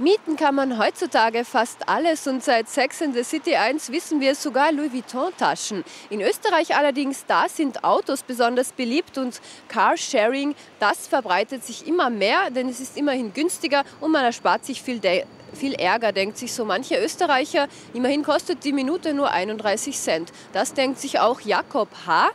Mieten kann man heutzutage fast alles und seit Sex in the City 1 wissen wir sogar Louis Vuitton-Taschen. In Österreich allerdings, da sind Autos besonders beliebt und Carsharing, das verbreitet sich immer mehr, denn es ist immerhin günstiger und man erspart sich viel, viel Ärger, denkt sich so mancher Österreicher. Immerhin kostet die Minute nur 31 Cent. Das denkt sich auch Jakob H.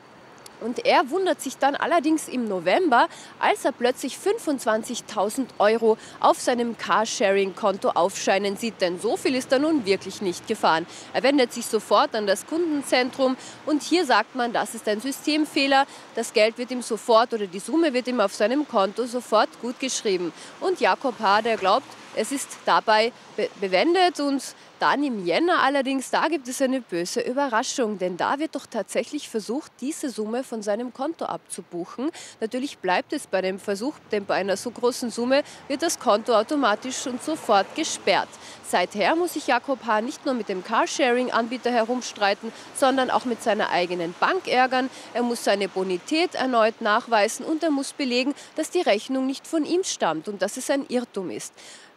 Und er wundert sich dann allerdings im November, als er plötzlich 25.000 Euro auf seinem Carsharing-Konto aufscheinen sieht. Denn so viel ist er nun wirklich nicht gefahren. Er wendet sich sofort an das Kundenzentrum und hier sagt man, das ist ein Systemfehler. Das Geld wird ihm sofort oder die Summe wird ihm auf seinem Konto sofort gut geschrieben. Und Jakob H., der glaubt, es ist dabei be bewendet und dann im Jänner allerdings, da gibt es eine böse Überraschung, denn da wird doch tatsächlich versucht, diese Summe von seinem Konto abzubuchen. Natürlich bleibt es bei dem Versuch, denn bei einer so großen Summe wird das Konto automatisch und sofort gesperrt. Seither muss sich Jakob H. nicht nur mit dem Carsharing-Anbieter herumstreiten, sondern auch mit seiner eigenen Bank ärgern. Er muss seine Bonität erneut nachweisen und er muss belegen, dass die Rechnung nicht von ihm stammt und dass es ein Irrtum ist.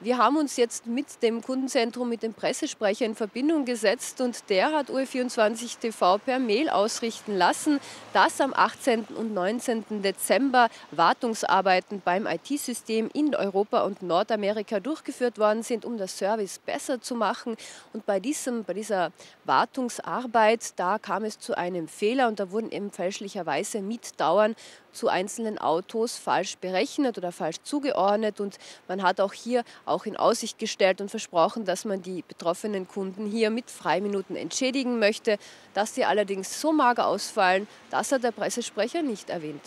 Wir haben uns jetzt mit dem Kundenzentrum, mit dem Pressesprecher in Verbindung gesetzt und der hat UE24 TV per Mail ausrichten lassen, dass am 18. und 19. Dezember Wartungsarbeiten beim IT-System in Europa und Nordamerika durchgeführt worden sind, um das Service besser zu machen. Und bei, diesem, bei dieser Wartungsarbeit, da kam es zu einem Fehler und da wurden eben fälschlicherweise Mietdauern zu einzelnen Autos falsch berechnet oder falsch zugeordnet. Und man hat auch hier auch in Aussicht gestellt und versprochen, dass man die betroffenen Kunden hier mit Freiminuten entschädigen möchte. Dass sie allerdings so mager ausfallen, das hat der Pressesprecher nicht erwähnt.